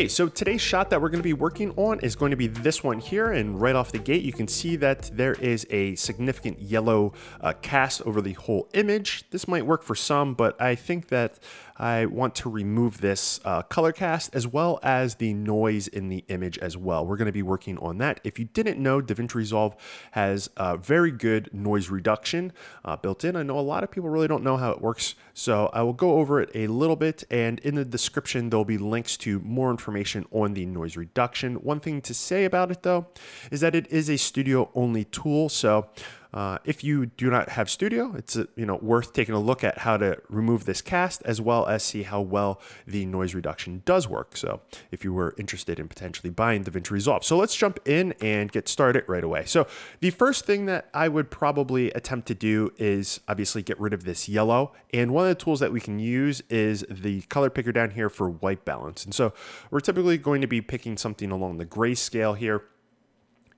Okay, so today's shot that we're going to be working on is going to be this one here, and right off the gate you can see that there is a significant yellow uh, cast over the whole image. This might work for some, but I think that I want to remove this uh, color cast as well as the noise in the image as well. We're going to be working on that. If you didn't know, DaVinci Resolve has a very good noise reduction uh, built in. I know a lot of people really don't know how it works, so I will go over it a little bit, and in the description there'll be links to more information on the noise reduction. One thing to say about it though is that it is a studio only tool, so uh, if you do not have Studio, it's uh, you know worth taking a look at how to remove this cast as well as see how well the noise reduction does work. So if you were interested in potentially buying DaVinci Resolve. So let's jump in and get started right away. So the first thing that I would probably attempt to do is obviously get rid of this yellow. And one of the tools that we can use is the color picker down here for white balance. And so we're typically going to be picking something along the gray scale here.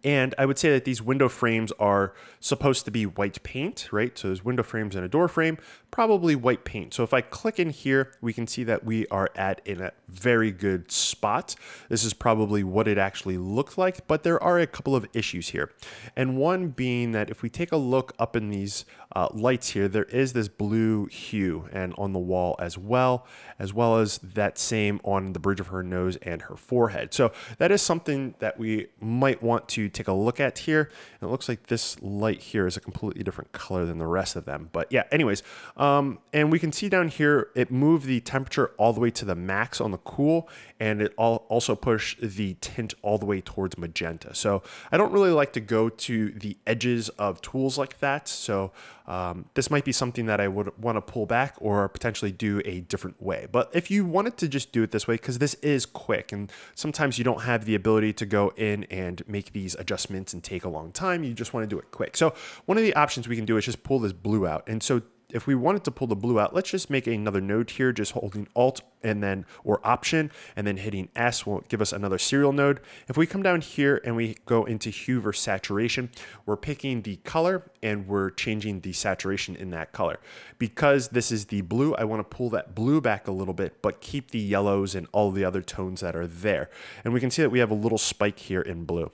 And I would say that these window frames are supposed to be white paint, right? So there's window frames and a door frame, probably white paint. So if I click in here, we can see that we are at in a very good spot. This is probably what it actually looked like, but there are a couple of issues here. And one being that if we take a look up in these uh, lights here, there is this blue hue and on the wall as well, as well as that same on the bridge of her nose and her forehead. So that is something that we might want to take a look at here. And it looks like this light here is a completely different color than the rest of them. But yeah, anyways, um, and we can see down here, it moved the temperature all the way to the max on the cool, and it also pushed the tint all the way towards magenta. So I don't really like to go to the edges of tools like that. So um, this might be something that I would want to pull back or potentially do a different way. But if you wanted to just do it this way, because this is quick and sometimes you don't have the ability to go in and make these adjustments and take a long time, you just want to do it quick. So one of the options we can do is just pull this blue out. And so if we wanted to pull the blue out, let's just make another node here, just holding Alt and then, or Option, and then hitting S will give us another serial node. If we come down here and we go into hue versus saturation, we're picking the color and we're changing the saturation in that color. Because this is the blue, I wanna pull that blue back a little bit, but keep the yellows and all the other tones that are there. And we can see that we have a little spike here in blue.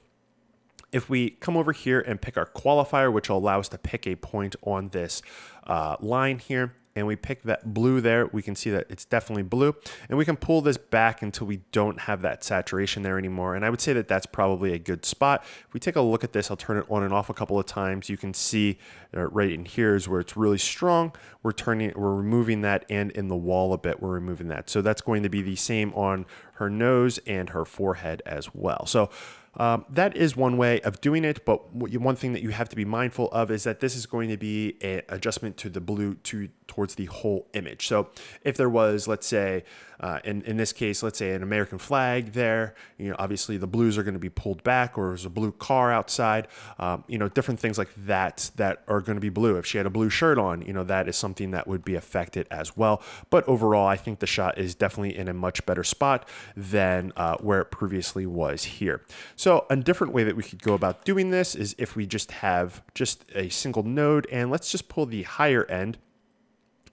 If we come over here and pick our qualifier, which will allow us to pick a point on this uh, line here, and we pick that blue there, we can see that it's definitely blue. And we can pull this back until we don't have that saturation there anymore. And I would say that that's probably a good spot. If we take a look at this, I'll turn it on and off a couple of times. You can see uh, right in here is where it's really strong. We're turning, we're removing that and in the wall a bit, we're removing that. So that's going to be the same on her nose and her forehead as well. So um, that is one way of doing it, but one thing that you have to be mindful of is that this is going to be an adjustment to the blue to towards the whole image. So if there was, let's say, uh, in, in this case, let's say an American flag there, you know, obviously the blues are going to be pulled back or there's a blue car outside, um, you know, different things like that that are going to be blue. If she had a blue shirt on, you know, that is something that would be affected as well. But overall, I think the shot is definitely in a much better spot than uh, where it previously was here. So a different way that we could go about doing this is if we just have just a single node and let's just pull the higher end.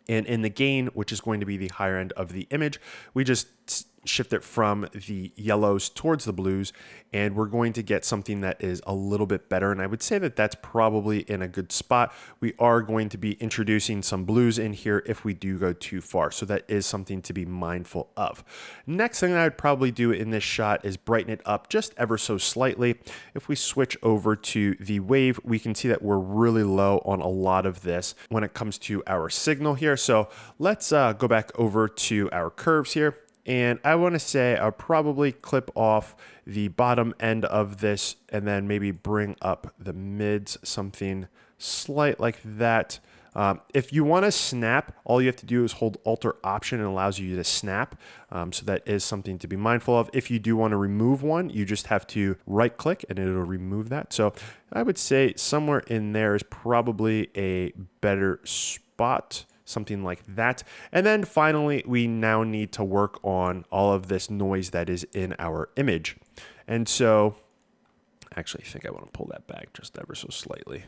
And in the gain, which is going to be the higher end of the image, we just shift it from the yellows towards the blues and we're going to get something that is a little bit better and I would say that that's probably in a good spot. We are going to be introducing some blues in here if we do go too far so that is something to be mindful of. Next thing I would probably do in this shot is brighten it up just ever so slightly. If we switch over to the wave we can see that we're really low on a lot of this when it comes to our signal here so let's uh, go back over to our curves here and I want to say I'll probably clip off the bottom end of this and then maybe bring up the mids, something slight like that. Um, if you want to snap, all you have to do is hold Alt or Option and allows you to snap. Um, so that is something to be mindful of. If you do want to remove one, you just have to right click and it'll remove that. So I would say somewhere in there is probably a better spot something like that. And then finally, we now need to work on all of this noise that is in our image. And so, actually, I think I want to pull that back just ever so slightly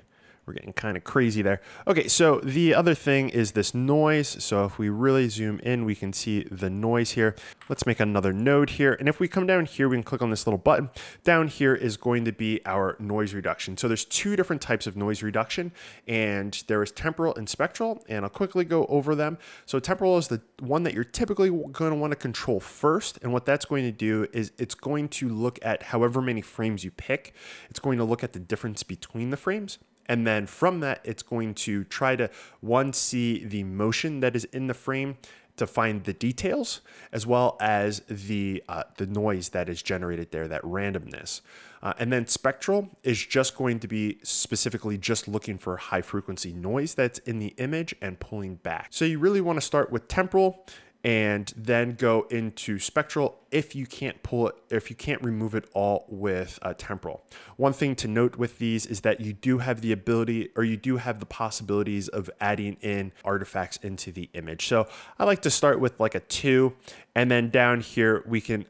We're getting kind of crazy there. Okay, so the other thing is this noise. So if we really zoom in, we can see the noise here. Let's make another node here. And if we come down here, we can click on this little button. Down here is going to be our noise reduction. So there's two different types of noise reduction and there is temporal and spectral. And I'll quickly go over them. So temporal is the one that you're typically going to want to control first. And what that's going to do is it's going to look at however many frames you pick. It's going to look at the difference between the frames and then from that, it's going to try to one, see the motion that is in the frame to find the details as well as the uh, the noise that is generated there, that randomness. Uh, and then spectral is just going to be specifically just looking for high frequency noise that's in the image and pulling back. So you really want to start with temporal and then go into spectral if you can't pull it, if you can't remove it all with uh, temporal. One thing to note with these is that you do have the ability or you do have the possibilities of adding in artifacts into the image. So I like to start with like a two and then down here we can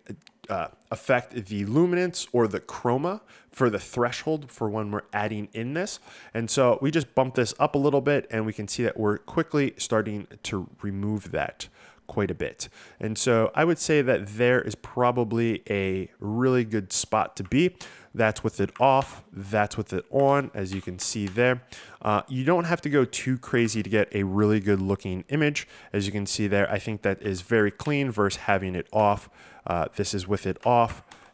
uh, affect the luminance or the chroma for the threshold for when we're adding in this. And so we just bump this up a little bit and we can see that we're quickly starting to remove that quite a bit. And so I would say that there is probably a really good spot to be. That's with it off, that's with it on, as you can see there. Uh, you don't have to go too crazy to get a really good looking image. As you can see there, I think that is very clean versus having it off. Uh, this is with it off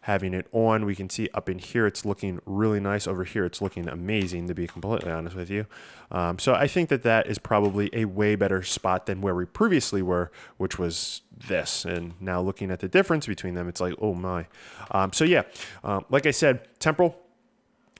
having it on. We can see up in here, it's looking really nice. Over here, it's looking amazing, to be completely honest with you. Um, so I think that that is probably a way better spot than where we previously were, which was this. And now looking at the difference between them, it's like, oh my. Um, so yeah, um, like I said, temporal,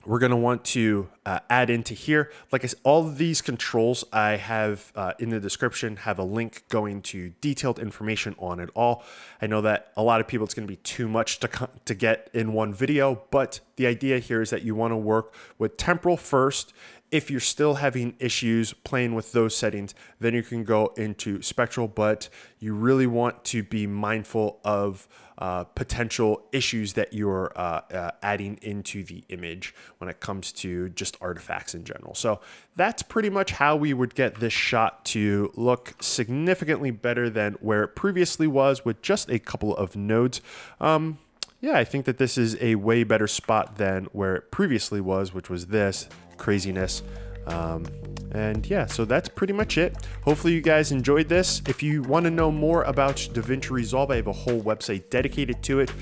we're going to want to uh, add into here. Like I said, all these controls I have uh, in the description have a link going to detailed information on it all. I know that a lot of people, it's going to be too much to, to get in one video, but the idea here is that you want to work with temporal first if you're still having issues playing with those settings, then you can go into spectral, but you really want to be mindful of uh, potential issues that you're uh, uh, adding into the image when it comes to just artifacts in general. So that's pretty much how we would get this shot to look significantly better than where it previously was with just a couple of nodes. Um, yeah, I think that this is a way better spot than where it previously was, which was this craziness. Um, and yeah, so that's pretty much it. Hopefully you guys enjoyed this. If you want to know more about DaVinci Resolve, I have a whole website dedicated to it.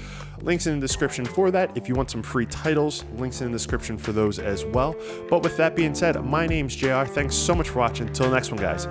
Links in the description for that. If you want some free titles, links in the description for those as well. But with that being said, my name's JR. Thanks so much for watching. Until next one, guys.